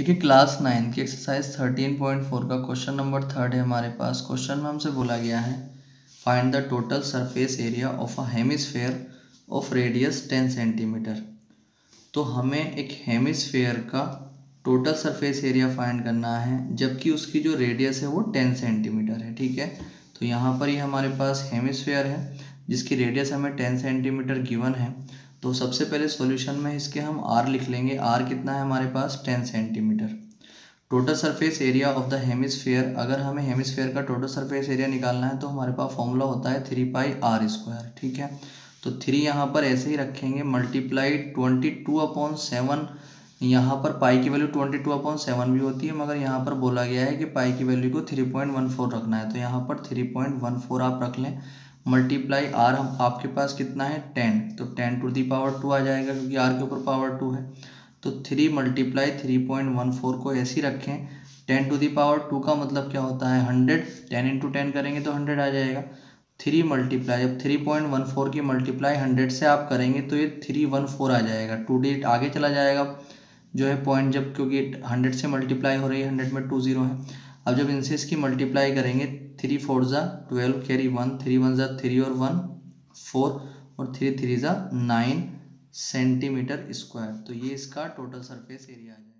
देखिए class nine की exercise thirteen point four का क्वेश्चन नंबर थर्ड है हमारे पास। क्वेश्चन में हमसे बोला गया है find the total surface area of a hemisphere of radius ten centimetre तो हमें एक हेमिसफेयर का टोटल सरफेस एरिया फाइंड करना है, जबकि उसकी जो रेडियस है वो टेन सेंटीमीटर है, ठीक है? तो यहाँ पर ही हमारे पास हेमिसफेयर है, जिसकी रेडियस हमें टेन सेंटीमीटर गिवन है। तो सबसे पहले सॉल्यूशन में इसके हम आर लिख लेंगे। आर कितना है हमारे पास? Ten centimetre total surface area of the hemisphere अगर हमें हेमिसफेयर का टोटल सरफेस एरिया निकालना है तो हमारे पास फॉर्मूला होता है थ्री पाई आर स्क्वायर ठीक है? तो थ्री यहाँ पर ऐसे ही रखेंगे multiply twenty two upon seven यहाँ पर पाई की value twenty two upon seven भी होती है, मगर यहाँ पर बोला गया है कि पाई की वैल्यू को थ्री पॉइंट वन फोर रखना है। तो यहाँ पर थ्री पॉइंट वन फोर आप रख लें। मल्टीप्लाई आर हम आपके पास कितना है? टेन तो ten to the power two आ जाएगा क्योंकि आर के ऊपर पावर टू है। तो three multiply three point one four को ऐसे ही रखें। Ten to the power two का मतलब क्या होता है? हंड्रेड टेन इंटू टेन करेंगे तो हंड्रेड आ जाएगा। थ्री मल्टीप्लाई जब थ्री पॉइंट वन फोर की मल्टीप्लाई हंड्रेड से आप करेंगे तो ये थ्री वन फोर आ जाएगा। टू डी आगे चला जाएगा जो है पॉइंट जब क्योंकि हंड्रेड से मल्टीप्लाई हो रही है हंड्रेड में टू ज़ीरो है। अब जब इनसे इसकी मल्टीप्लाई करेंगे थ्री फोर ज़ा twelve carry one three one ज़ा थ्री और वन फोर और थ्री थ्री ज़ा नाइन सेंटीमीटर स्क्वायर तो ये इसका टोटल सरफेस एरिया आ है।